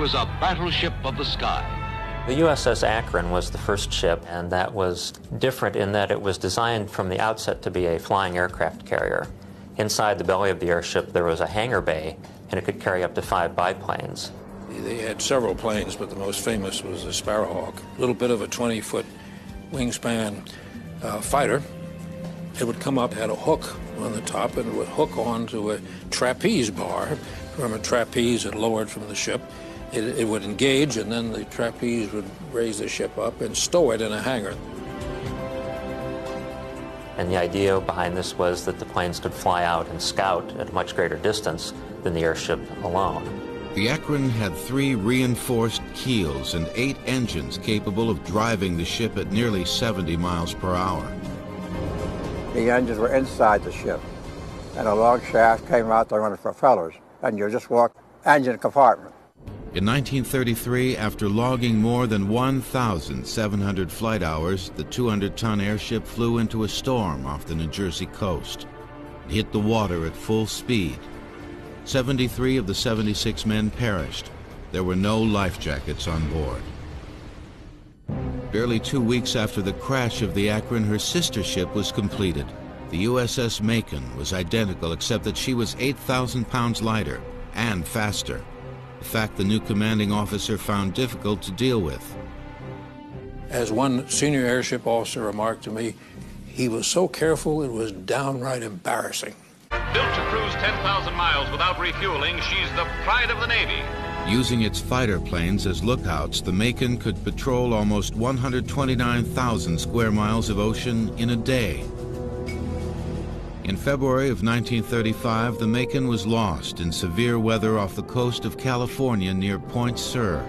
was a battleship of the sky. The USS Akron was the first ship, and that was different in that it was designed from the outset to be a flying aircraft carrier. Inside the belly of the airship, there was a hangar bay, and it could carry up to five biplanes. They had several planes, but the most famous was the Sparrowhawk. A little bit of a 20 foot wingspan uh, fighter. It would come up, had a hook on the top, and it would hook onto a trapeze bar. From a trapeze, it lowered from the ship. It, it would engage, and then the trapeze would raise the ship up and stow it in a hangar. And the idea behind this was that the planes could fly out and scout at a much greater distance than the airship alone. The Akron had three reinforced keels and eight engines capable of driving the ship at nearly 70 miles per hour. The engines were inside the ship, and a long shaft came out there on the propellers, and you just walked engine compartment. In 1933, after logging more than 1,700 flight hours, the 200-ton airship flew into a storm off the New Jersey coast. It hit the water at full speed. 73 of the 76 men perished. There were no life jackets on board. Barely two weeks after the crash of the Akron, her sister ship was completed. The USS Macon was identical except that she was 8,000 pounds lighter and faster a fact the new commanding officer found difficult to deal with. As one senior airship officer remarked to me, he was so careful it was downright embarrassing. Built to cruise 10,000 miles without refueling, she's the pride of the Navy. Using its fighter planes as lookouts, the Macon could patrol almost 129,000 square miles of ocean in a day. In February of 1935, the Macon was lost in severe weather off the coast of California near Point Sur.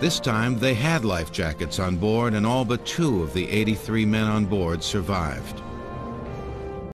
This time, they had life jackets on board, and all but two of the 83 men on board survived.